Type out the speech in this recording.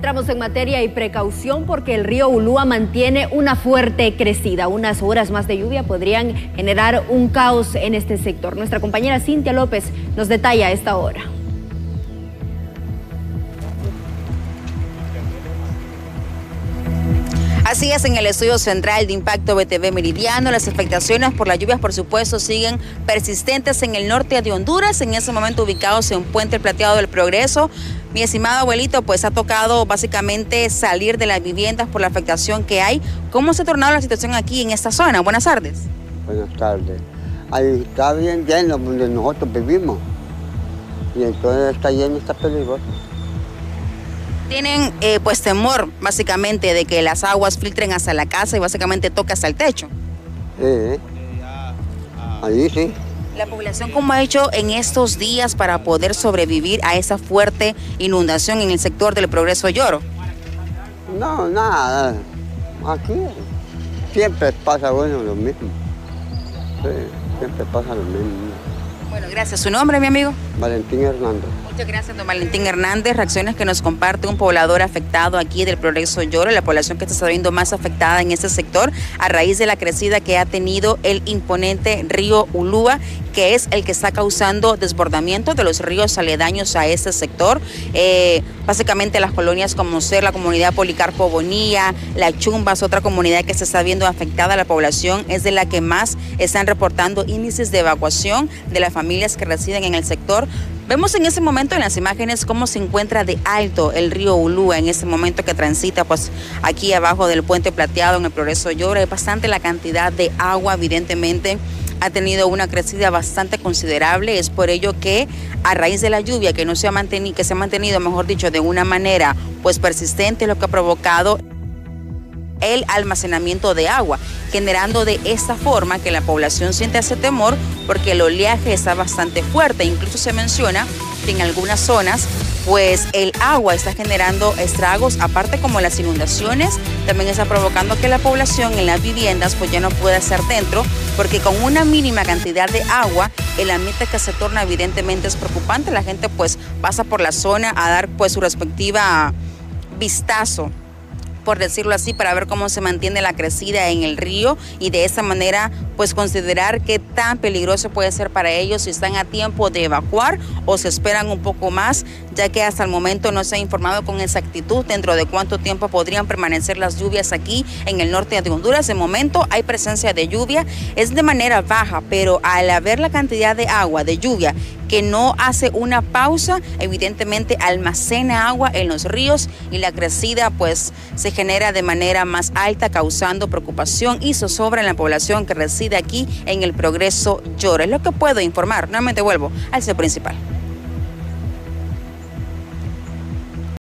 Entramos en materia y precaución porque el río Ulúa mantiene una fuerte crecida. Unas horas más de lluvia podrían generar un caos en este sector. Nuestra compañera Cintia López nos detalla esta hora. Así es, en el estudio central de impacto BTV Meridiano, las afectaciones por las lluvias, por supuesto, siguen persistentes en el norte de Honduras, en ese momento ubicados en Puente Plateado del Progreso. Mi estimado abuelito, pues ha tocado básicamente salir de las viviendas por la afectación que hay. ¿Cómo se ha tornado la situación aquí en esta zona? Buenas tardes. Buenas tardes. Ahí está bien lleno donde nosotros vivimos. Y entonces está lleno, está peligroso tienen eh, pues temor básicamente de que las aguas filtren hasta la casa y básicamente toque hasta el techo. Sí, ahí sí. ¿La población cómo ha hecho en estos días para poder sobrevivir a esa fuerte inundación en el sector del Progreso Lloro? No, nada. Aquí siempre pasa bueno lo mismo. Sí, siempre pasa lo mismo. Bueno, gracias. ¿Su nombre, mi amigo? Valentín Hernández. Muchas gracias, don Valentín Hernández. Reacciones que nos comparte un poblador afectado aquí del Progreso Lloro, la población que está viendo más afectada en este sector a raíz de la crecida que ha tenido el imponente río Ulúa, que es el que está causando desbordamiento de los ríos aledaños a este sector. Eh, básicamente las colonias como ser la comunidad Policarpo Bonilla, La Chumbas, otra comunidad que se está viendo afectada, la población es de la que más están reportando índices de evacuación de las familias que residen en el sector. Vemos en ese momento en las imágenes cómo se encuentra de alto el río Ulúa en ese momento que transita pues aquí abajo del puente plateado en el Progreso Llora. Es bastante la cantidad de agua, evidentemente ha tenido una crecida bastante considerable. Es por ello que a raíz de la lluvia que no se ha mantenido, que se ha mantenido, mejor dicho, de una manera pues persistente, lo que ha provocado el almacenamiento de agua, generando de esta forma que la población siente ese temor porque el oleaje está bastante fuerte. Incluso se menciona que en algunas zonas pues el agua está generando estragos, aparte como las inundaciones, también está provocando que la población en las viviendas pues ya no pueda estar dentro, porque con una mínima cantidad de agua, el ambiente que se torna evidentemente es preocupante, la gente pues pasa por la zona a dar pues su respectiva vistazo por decirlo así, para ver cómo se mantiene la crecida en el río y de esa manera pues considerar qué tan peligroso puede ser para ellos si están a tiempo de evacuar o se esperan un poco más, ya que hasta el momento no se ha informado con exactitud dentro de cuánto tiempo podrían permanecer las lluvias aquí en el norte de Honduras. De momento hay presencia de lluvia, es de manera baja, pero al haber la cantidad de agua, de lluvia que no hace una pausa, evidentemente almacena agua en los ríos y la crecida pues se genera de manera más alta causando preocupación y zozobra en la población que reside aquí en el Progreso Llora. Es lo que puedo informar. Nuevamente vuelvo al ser principal.